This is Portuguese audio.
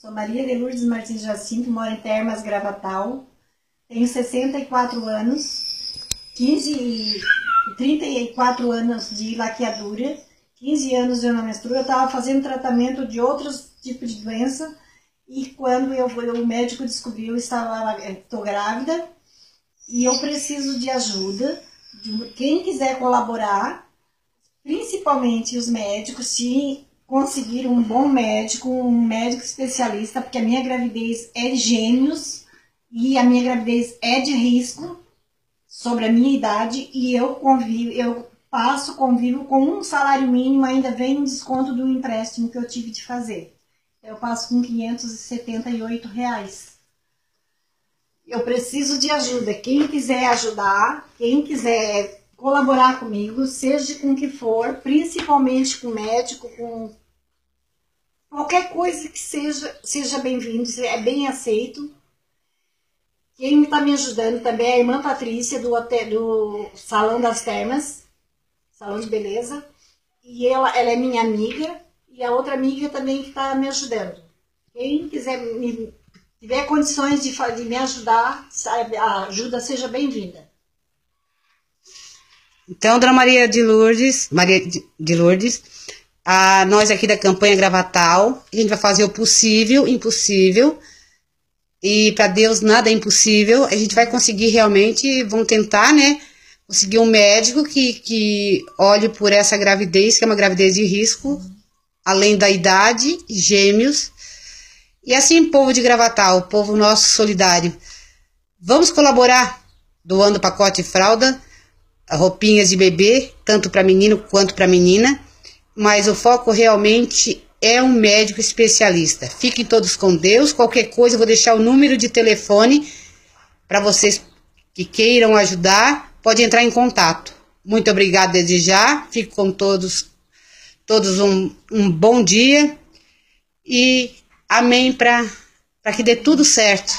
Sou Maria de Lourdes Martins Jacinto, moro em Termas, Gravatal. Tenho 64 anos, 15, 34 anos de laqueadura, 15 anos de anamestura. Eu estava fazendo tratamento de outros tipos de doença e quando eu, o médico descobriu, eu estava estou grávida e eu preciso de ajuda. De quem quiser colaborar, principalmente os médicos, se conseguir um bom médico, um médico especialista, porque a minha gravidez é de gêmeos e a minha gravidez é de risco sobre a minha idade e eu convivo, eu passo, convivo com um salário mínimo, ainda vem um desconto do empréstimo que eu tive de fazer. Eu passo com 578 reais. Eu preciso de ajuda. Quem quiser ajudar, quem quiser colaborar comigo, seja com que for, principalmente com médico, com Qualquer coisa que seja, seja bem-vindo, é bem aceito. Quem está me ajudando também é a irmã Patrícia, do, do Salão das Termas, Salão de Beleza. E ela, ela é minha amiga, e a outra amiga também que está me ajudando. Quem quiser me, tiver condições de, de me ajudar, a ajuda seja bem-vinda. Então, Dona Maria de Lourdes, Maria de Lourdes, a nós aqui da campanha Gravatal, a gente vai fazer o possível, impossível, e para Deus nada é impossível. A gente vai conseguir realmente, vamos tentar, né? Conseguir um médico que, que olhe por essa gravidez, que é uma gravidez de risco, além da idade, gêmeos. E assim, povo de Gravatal, povo nosso solidário, vamos colaborar doando pacote de fralda, roupinhas de bebê, tanto para menino quanto para menina mas o foco realmente é um médico especialista. Fiquem todos com Deus. Qualquer coisa, eu vou deixar o número de telefone para vocês que queiram ajudar, pode entrar em contato. Muito obrigada desde já. Fico com todos, todos um, um bom dia e amém para que dê tudo certo.